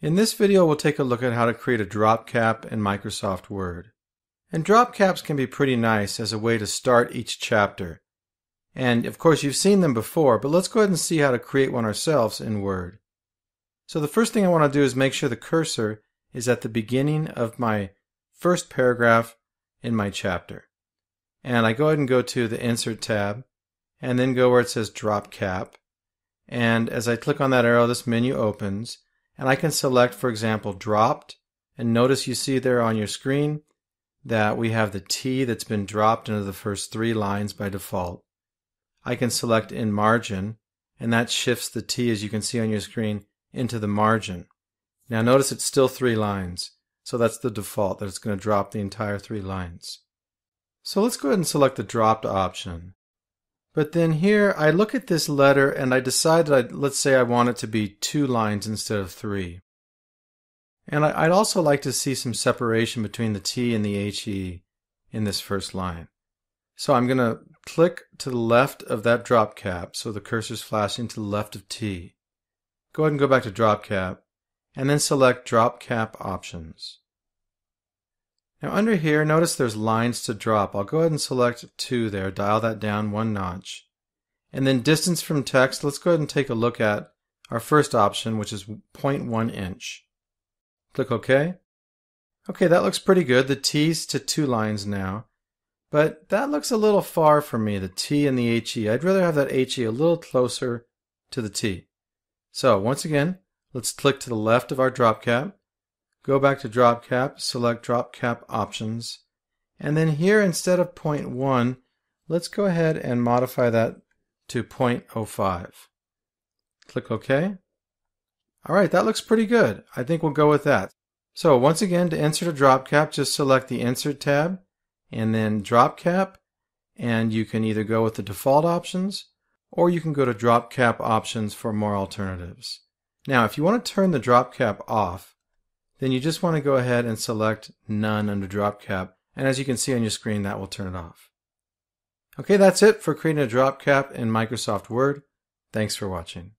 In this video we'll take a look at how to create a drop cap in Microsoft Word. And drop caps can be pretty nice as a way to start each chapter. And of course you've seen them before, but let's go ahead and see how to create one ourselves in Word. So the first thing I want to do is make sure the cursor is at the beginning of my first paragraph in my chapter. And I go ahead and go to the Insert tab and then go where it says Drop Cap. And as I click on that arrow, this menu opens and I can select, for example, dropped. And notice you see there on your screen that we have the T that's been dropped into the first three lines by default. I can select in margin, and that shifts the T, as you can see on your screen, into the margin. Now notice it's still three lines, so that's the default, that it's going to drop the entire three lines. So let's go ahead and select the dropped option. But then here I look at this letter and I decide that I'd, let's say I want it to be two lines instead of three. And I'd also like to see some separation between the T and the HE in this first line. So I'm going to click to the left of that drop cap so the cursor's flashing to the left of T. Go ahead and go back to drop cap and then select drop cap options. Now under here, notice there's lines to drop. I'll go ahead and select 2 there, dial that down one notch. And then distance from text, let's go ahead and take a look at our first option, which is 0.1 inch. Click OK. Okay, that looks pretty good. The T's to two lines now. But that looks a little far for me, the T and the HE. I'd rather have that HE a little closer to the T. So once again, let's click to the left of our drop cap Go back to drop cap, select drop cap options. And then here instead of 0.1, let's go ahead and modify that to 0.05. Click OK. All right, that looks pretty good. I think we'll go with that. So once again, to insert a drop cap, just select the Insert tab and then Drop Cap. And you can either go with the default options or you can go to Drop Cap options for more alternatives. Now, if you want to turn the drop cap off, then you just want to go ahead and select None under Drop Cap, and as you can see on your screen, that will turn it off. Okay, that's it for creating a drop cap in Microsoft Word. Thanks for watching.